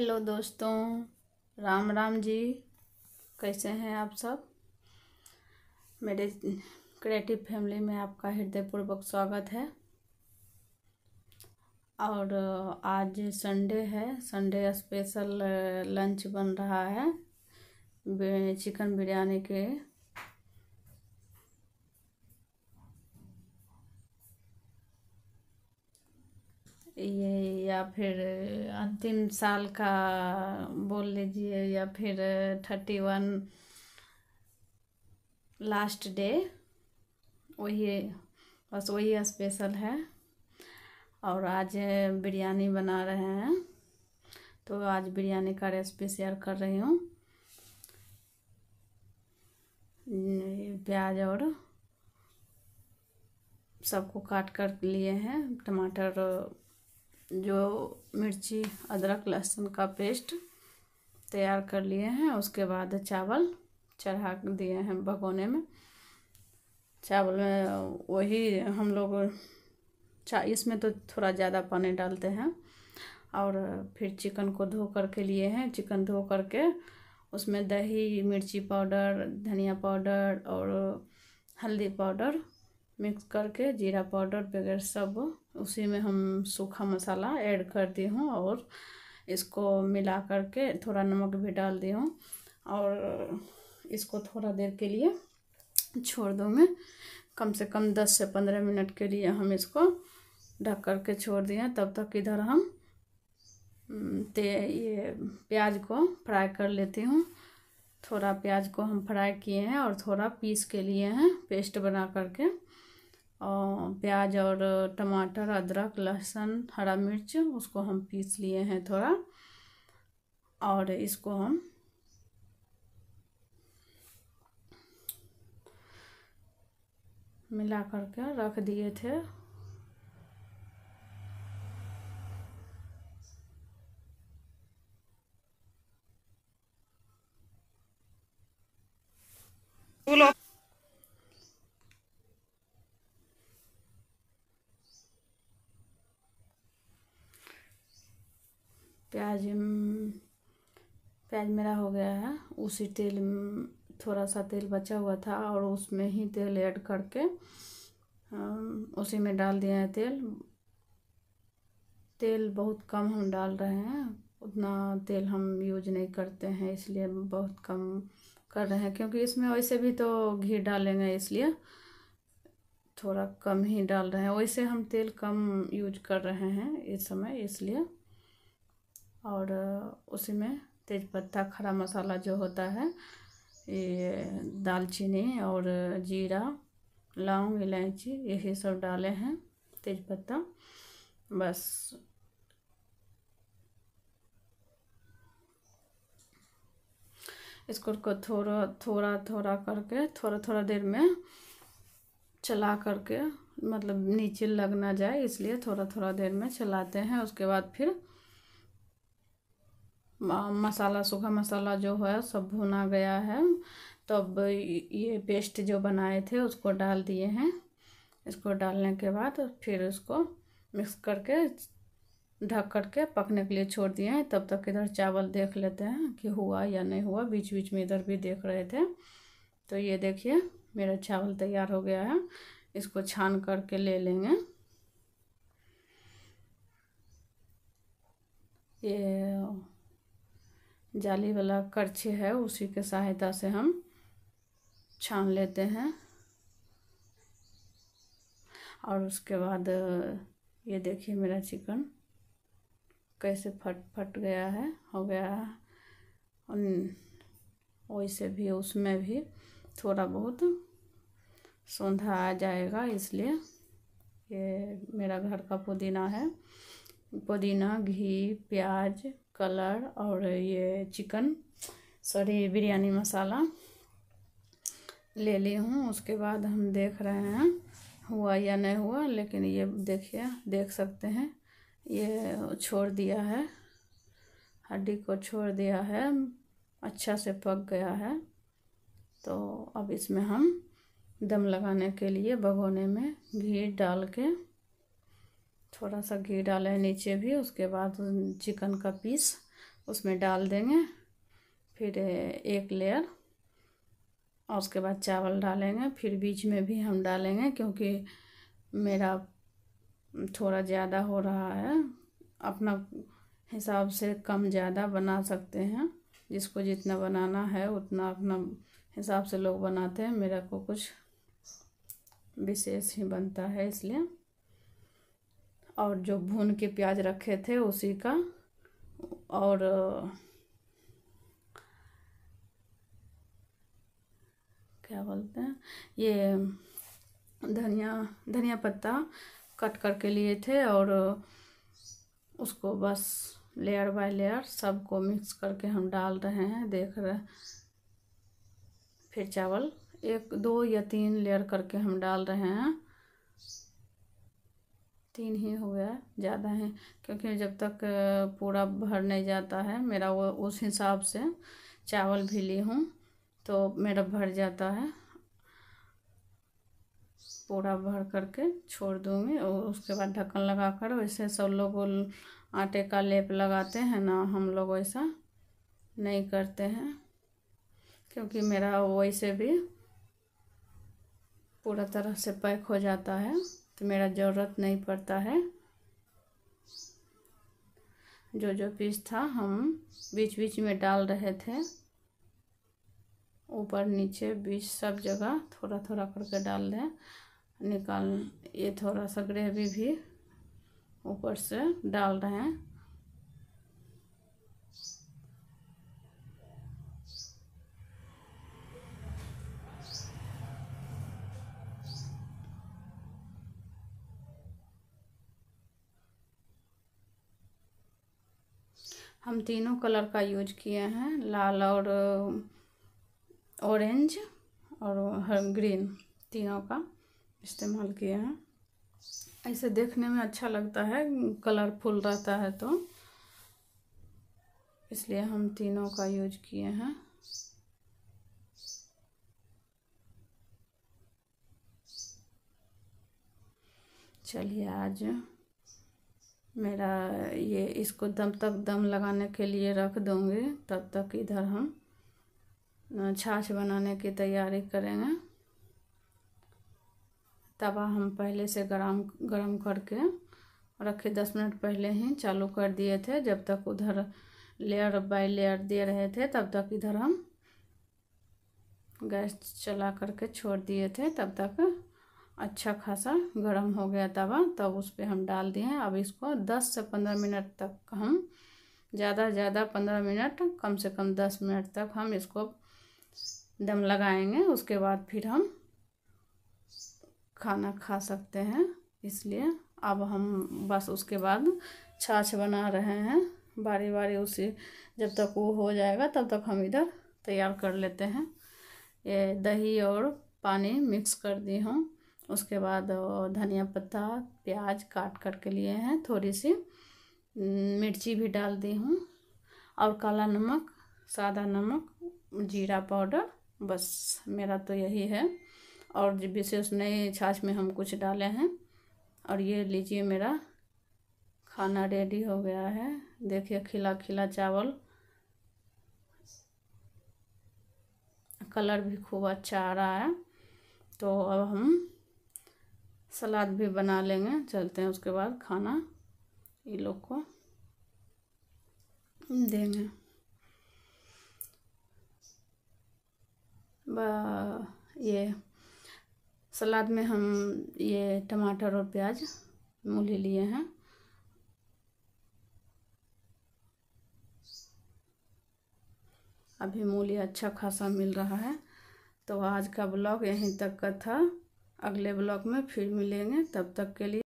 Hello दोस्तों, राम राम जी। कैसे हैं आप सब? मेरे क्रिएटिव फैमिली में आपका हृदयपूर्वक स्वागत है। और आज संडे है। संडे स्पेशल लंच बन रहा है। चिकन बिरयानी के। ये या फिर अंतिम साल का बोल लीजिए या फिर थर्टी वन लास्ट डे वही, बस वही स्पेशल है। और आज बिरयानी बना रहे हैं तो आज बिरयानी का रेसिपी शेयर कर रही हूँ। प्याज और सबको काट कर लिए हैं, टमाटर जो मिर्ची, अदरक, लहसुन का पेस्ट तैयार कर लिए हैं। उसके बाद चावल चढ़ा दिए हैं भगोने में। चावल में वही हम लोग इसमें तो थोड़ा ज़्यादा पानी डालते हैं और फिर चिकन को धो कर के लिए हैं। चिकन धो कर के उसमें दही, मिर्ची पाउडर, धनिया पाउडर और हल्दी पाउडर मिक्स करके जीरा पाउडर वगैरह सब उसी में हम सूखा मसाला ऐड कर दी हूँ और इसको मिला करके थोड़ा नमक भी डाल दी हूँ और इसको थोड़ा देर के लिए छोड़ दूँ मैं। कम से कम दस से पंद्रह मिनट के लिए हम इसको ढक कर के छोड़ दिए तब तक इधर हम ते, ये प्याज को फ्राई कर लेती हूँ। थोड़ा प्याज को हम फ्राई किए हैं और थोड़ा पीस के लिए हैं पेस्ट बना करके। और प्याज और टमाटर, अदरक, लहसुन, हरा मिर्च, उसको हम पीस लिए हैं थोड़ा। और इसको हम मिला करके रख दिए थे। प्याज प्याज मेरा हो गया है। उसी तेल थोड़ा सा तेल बचा हुआ था और उसमें ही तेल ऐड करके उसी में डाल दिया है तेल। तेल बहुत कम हम डाल रहे हैं, उतना तेल हम यूज़ नहीं करते हैं, इसलिए बहुत कम कर रहे हैं, क्योंकि इसमें वैसे भी तो घी डालेंगे, इसलिए थोड़ा कम ही डाल रहे हैं। वैसे हम तेल कम यूज़ कर रहे हैं इस समय, इसलिए और उसी में तेज़पत्ता खड़ा मसाला जो होता है, ये दालचीनी और जीरा, लौंग, इलायची, यही सब डाले हैं तेज़पत्ता बस। इसको को थोड़ा थोड़ा थोड़ा करके, थोड़ा थोड़ा देर में चला करके मतलब नीचे लग ना जाए, इसलिए थोड़ा थोड़ा देर में चलाते हैं। उसके बाद फिर मसाला, सूखा मसाला जो है सब भुना गया है। तब ये पेस्ट जो बनाए थे, उसको डाल दिए हैं। इसको डालने के बाद फिर उसको मिक्स करके, ढक करके पकने के लिए छोड़ दिए हैं। तब तक इधर चावल देख लेते हैं कि हुआ या नहीं हुआ। बीच बीच में इधर भी देख रहे थे। तो ये देखिए, मेरा चावल तैयार हो गया है। इसको छान करके ले लेंगे। ये जाली वाला करछे है, उसी के सहायता से हम छान लेते हैं। और उसके बाद, ये देखिए मेरा चिकन कैसे फट फट गया है, हो गया। है वैसे भी, उसमें भी थोड़ा बहुत सौंधा आ जाएगा, इसलिए ये मेरा घर का पुदीना है। पुदीना, घी, प्याज कलर और ये चिकन, सॉरी, बिरयानी मसाला ले ली हूँ। उसके बाद हम देख रहे हैं, हुआ या नहीं हुआ, लेकिन ये देखिए, देख सकते हैं। ये छोड़ दिया है, हड्डी को छोड़ दिया है अच्छा से पक गया है। तो अब इसमें हम दम लगाने के लिए भगोने में घी डाल के थोड़ा सा घी डालें नीचे भी, उसके बाद चिकन का पीस उसमें डाल देंगे। फिर एक लेयर और उसके बाद चावल डालेंगे। फिर बीच में भी हम डालेंगे क्योंकि मेरा थोड़ा ज़्यादा हो रहा है। अपना हिसाब से कम ज़्यादा बना सकते हैं। जिसको जितना बनाना है, उतना अपना हिसाब से लोग बनाते हैं। मेरा को कुछ विशेष ही बनता है इसलिए। और जो भून के प्याज रखे थे उसी का, और, क्या बोलते हैं, ये धनिया धनिया पत्ता कट करके लिए थे और उसको बस लेयर बाय लेयर सबको मिक्स करके हम डाल रहे हैं, देख रहे फिर चावल एक, दो या तीन लेयर करके हम डाल रहे हैं। तीन ही हो गया, ज़्यादा है, क्योंकि जब तक पूरा भर नहीं जाता है, मेरा वो, उस हिसाब से चावल भी ली हूँ तो मेरा भर जाता है। पूरा भर करके छोड़ दूँगी और उसके बाद ढक्कन लगा कर वैसे सब लोग आटे का लेप लगाते हैं ना, हम लोग वैसा नहीं करते हैं, क्योंकि मेरा वैसे भी पूरा तरह से पैक हो जाता है। तो मेरा ज़रूरत नहीं पड़ता है। जो जो पीस था, हम बीच बीच में डाल रहे थे। ऊपर, नीचे, बीच सब जगह थोड़ा थोड़ा करके डाल दें। निकाल, ये थोड़ा सा ग्रेवी भी ऊपर से डाल रहे हैं। हम तीनों कलर का यूज़ किए हैं, लाल और ऑरेंज और ग्रीन तीनों का इस्तेमाल किए हैं। ऐसे देखने में अच्छा लगता है कलरफुल रहता है तो। इसलिए हम तीनों का यूज़ किए हैं। चलिए आज मेरा ये इसको दम तक दम लगाने के लिए रख दूँगी। तब तक इधर हम छाछ बनाने की तैयारी करेंगे। तवा हम पहले से गरम गरम करके रखे, दस मिनट पहले ही चालू कर दिए थे। जब तक उधर लेयर बाय लेयर दे रहे थे, तब तक इधर हम गैस चला करके छोड़ दिए थे। तब तक अच्छा खासा गर्म हो गया तवा, तब उस पर हम डाल दिए हैं। अब इसको दस से पंद्रह मिनट तक हम, ज़्यादा से ज़्यादा पंद्रह मिनट, कम से कम दस मिनट तक हम इसको दम लगाएँगे। उसके बाद फिर हम खाना खा सकते हैं। इसलिए अब हम बस उसके बाद छाछ बना रहे हैं। बारी बारी उसी जब तक वो हो जाएगा, तब तक हम इधर तैयार कर लेते हैं। ये दही और पानी मिक्स कर दी हूँ उसके बाद धनिया पत्ता, प्याज काट कर के लिए हैं, थोड़ी सी। मिर्ची भी डाल दी हूँ। और काला नमक, सादा नमक, जीरा पाउडर, बस, मेरा तो यही है। और विशेष नए छाछ में हम कुछ डाले हैं, और ये लीजिए मेरा, खाना रेडी हो गया है। देखिए, खिला खिला चावल। कलर भी खूब अच्छा आ रहा है। तो अब हम सलाद भी बना लेंगे, चलते हैं उसके बाद खाना। ये लोग को देंगे। ये सलाद में हम ये टमाटर और प्याज मूली लिए हैं। अभी मूली अच्छा खासा मिल रहा है। तो आज का ब्लॉग यहीं तक का था। अगले ब्लॉग में फिर मिलेंगे तब तक के लिए